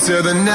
to the.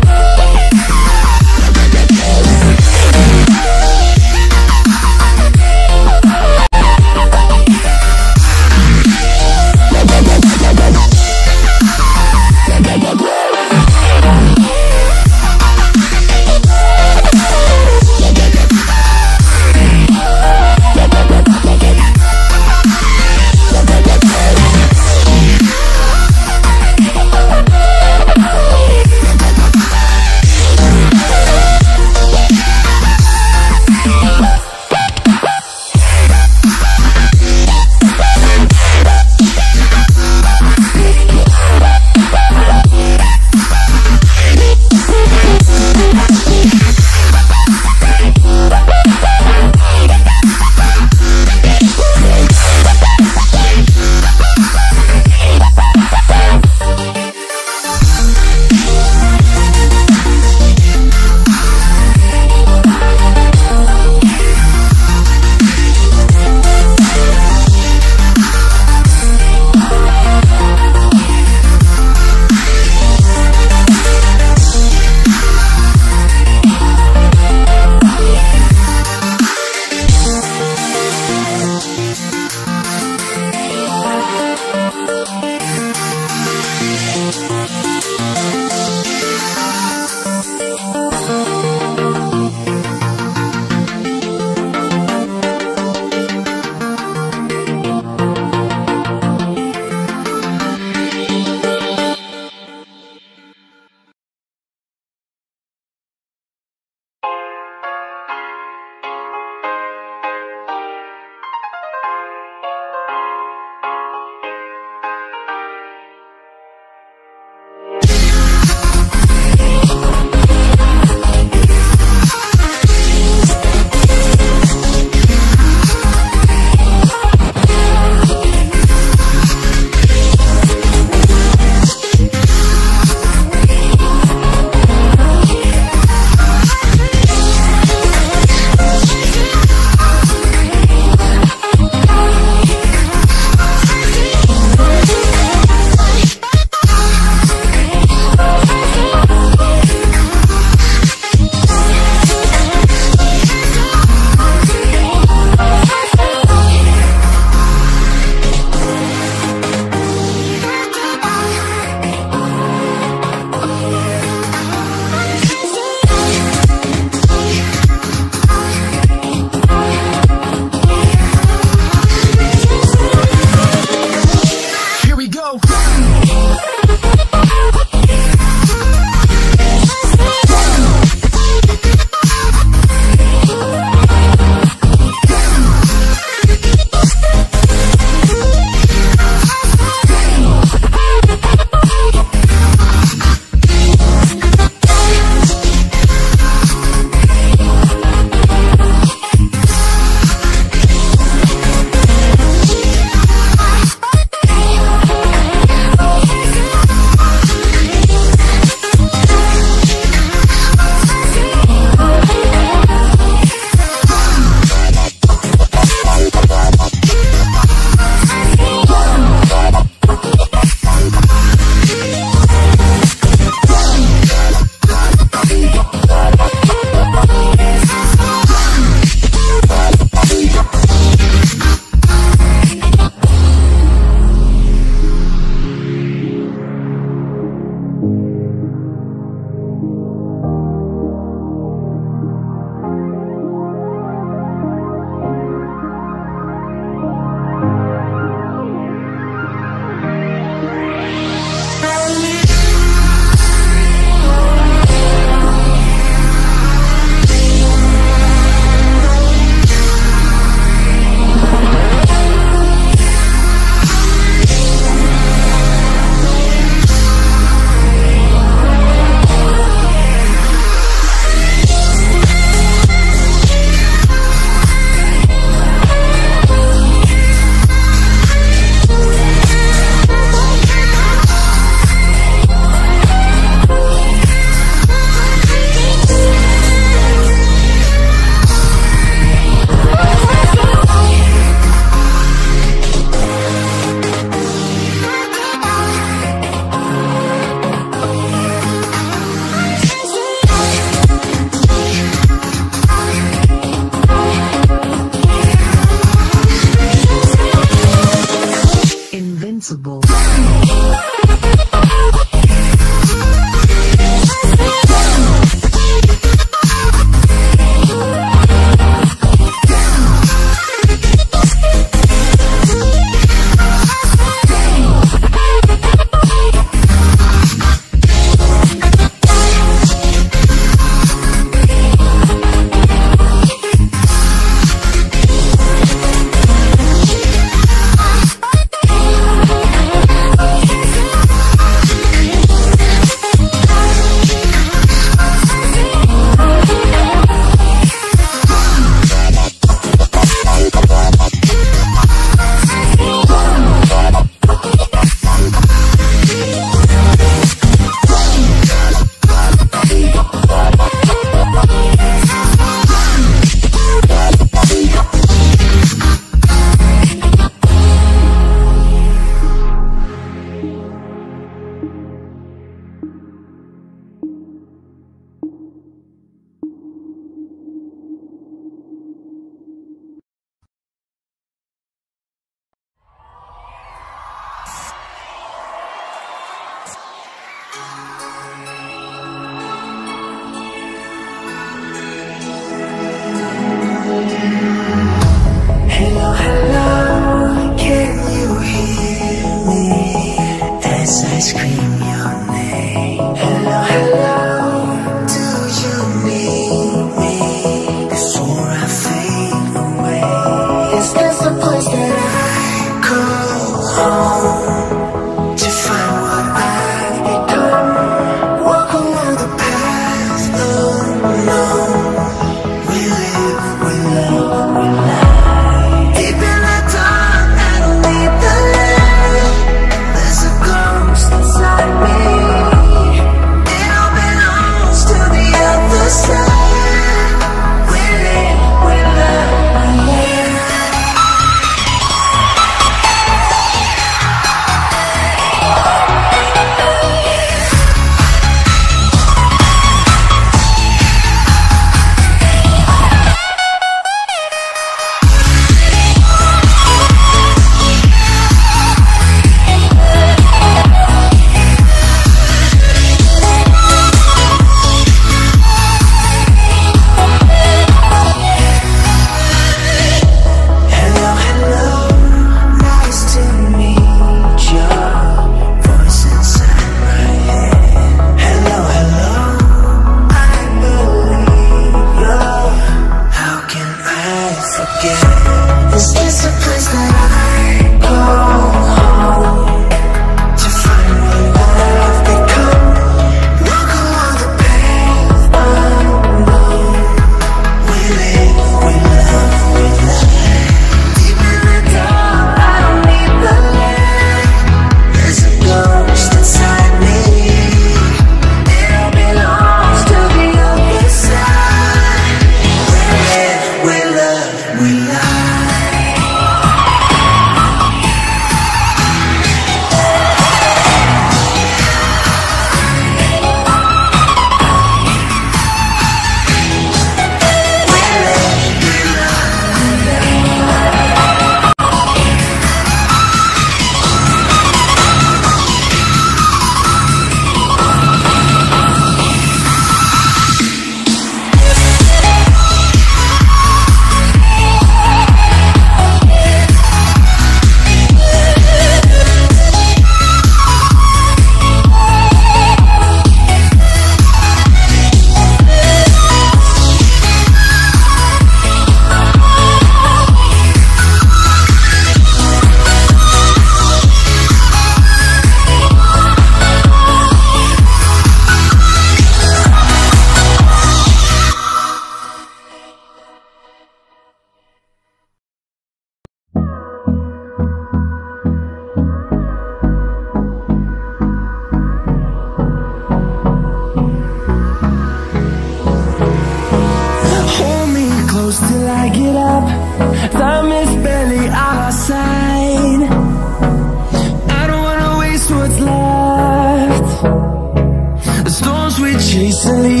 We